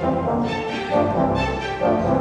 pappa pappa